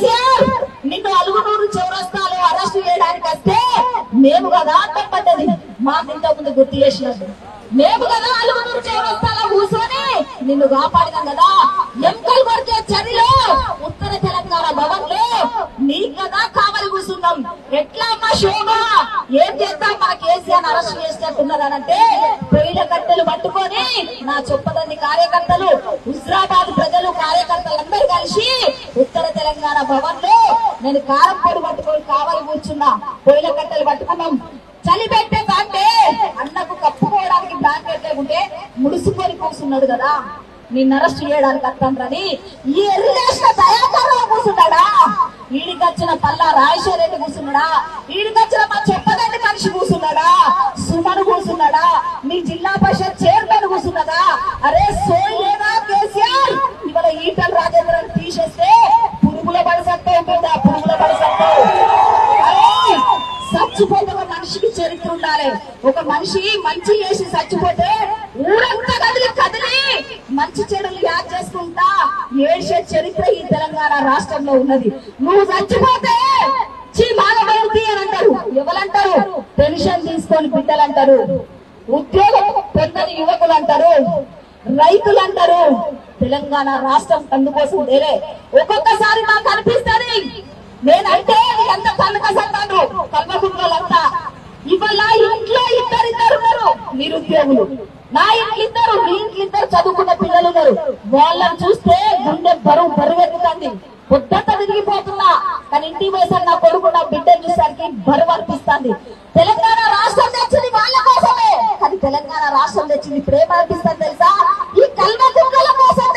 కేసీఆర్ నిన్ను అలుగునూరు చౌరస్తాలో అరెస్ట్ చేయడానికి వస్తే మేము కదా అర్థం పడ్డది. మాకు ఇంత ముందు గుర్తు చేసినట్టు. మేము కదా అలుగునూరు చౌరస్తాలో కూర్చొని నిన్ను కాపాడినాం కదా. ఎంకల్ కొరికే చర్యలో ఉత్తర తెలంగాణ భవన్లో నీకు కదా కావాలి కూర్చున్నాం. ఎట్లా అమ్మా శోభ? ఏం చేద్దాం? మా కేసీఆర్ అరెస్ట్ చేసినట్టున్నారనంటే పొయ్యిల కట్టెలు పట్టుకొని నా చొప్పదండి కార్యకర్తలు హుజరాబాద్ ప్రజలు కార్యకర్తలు అందరూ కలిసి ఉత్తర తెలంగాణ భవన్లో నేను కారం పొడి పట్టుకొని కావాలి కూర్చున్నా. పొయ్యిల కట్టెలు పట్టుకున్నాం. చలి పెట్టే కాంటే అన్నకు కప్పుకోవడానికి బ్లాంకెట్ లేకుంటే ముడుసుకొని కూర్చున్నాడు కదా. నిన్ను అరెస్ట్ చేయడానికి అత్తండ్రని ఈ ఎర్రిలేసిన దయాకర్రావు కూర్చున్నాడా? ఈడికి వచ్చిన పల్లా రాజేశ్వర రెడ్డి కూర్చున్నాడా? ఈడికొచ్చిన మా చెప్పదండి మనిషి కూర్చున్నాడా? సుమన్ కూర్చున్నాడా? మీ జిల్లా పరిషత్ చైర్మన్ చచ్చిపోతే ఒక మనిషికి చరిత్ర ఉండాలి. ఒక మనిషి మంచి చేసి చచ్చిపోతే ఊరంతా కదిలి కదిలి మంచి చెడులు యాద్ చేసుకుంటా ఏడ్చే చరిత్ర ఈ తెలంగాణ రాష్ట్రంలో ఉన్నది. నువ్వు చచ్చిపోతే చీ అని అంటారు ఎవరంటారు పెన్షన్ తీసుకొని బిడ్డలు అంటారు ఉద్యోగం పొందని యువకులు అంటారు రైతులు అంటారు తెలంగాణ రాష్ట్రం అందుకోసం వేరే ఒక్కొక్కసారి నాకు అనిపిస్తుంది. నేనంటే ఎంత కనకసంటాను కల్వకుంట్రోలంతా ఇవాళ ఇంట్లో ఇద్దరిద్దరు ఉన్నారు నిరుద్యోగులు. నా ఇంట్లో ఇద్దరు మీ ఇంట్లో ఇద్దరు చదువుకున్న పిల్లలు ఉన్నారు. వాళ్ళని చూస్తే గుండె బరువు బరువు ఎక్కుతుంది పొద్దంతా తిరిగిపోతున్నా కానీ ఇంటికి పోయేసరికి నా కొడుకు నా బిడ్డను చూసరికి బరువు అనిపిస్తుంది. తెలంగాణ రాష్ట్రం తెచ్చింది వాళ్ళ కోసమే. కానీ తెలంగాణ రాష్ట్రం తెచ్చింది ప్రేమ అనిపిస్తుంది తెలుసా? ఈ కల్మ కుక్కల కోసం